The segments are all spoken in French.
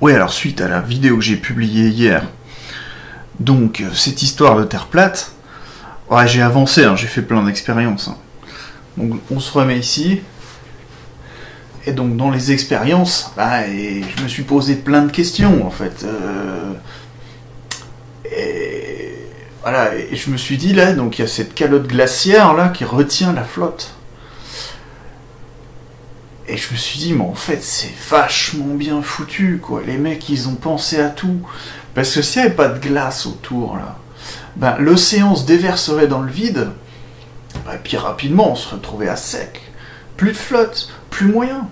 Ouais, alors suite à la vidéo que j'ai publiée hier, donc euh, cette histoire de Terre plate, ouais, j'ai avancé, hein, j'ai fait plein d'expériences. hein. Donc on se remet ici. Et donc dans les expériences, bah, je me suis posé plein de questions en fait. Euh, et voilà, et je me suis dit là, donc il y a cette calotte glaciaire là qui retient la flotte. Et je me suis dit, mais en fait, c'est vachement bien foutu, quoi. Les mecs, ils ont pensé à tout. Parce que s'il n'y avait pas de glace autour, là, ben, l'océan se déverserait dans le vide, ben, et puis rapidement, on se retrouvait à sec. Plus de flotte, plus moyen.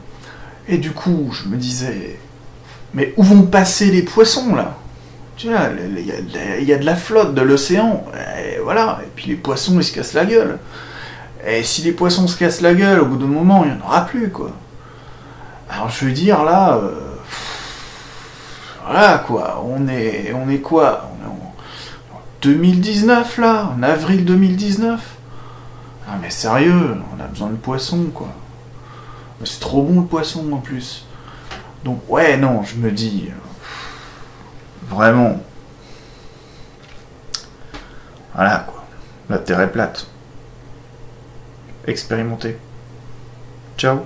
Et du coup, je me disais, mais où vont passer les poissons, là? Tu vois, il y, y a de la flotte de l'océan, et voilà. Et puis les poissons, ils se cassent la gueule. Et si les poissons se cassent la gueule, au bout d'un moment, il n'y en aura plus, quoi. Alors je veux dire là, euh, voilà quoi, on est, on est quoi On est en 2019 là, en avril 2019. Ah mais sérieux, on a besoin de poisson quoi. C'est trop bon le poisson en plus. Donc ouais non, je me dis vraiment, voilà quoi, la terre est plate. Expérimentez. Ciao.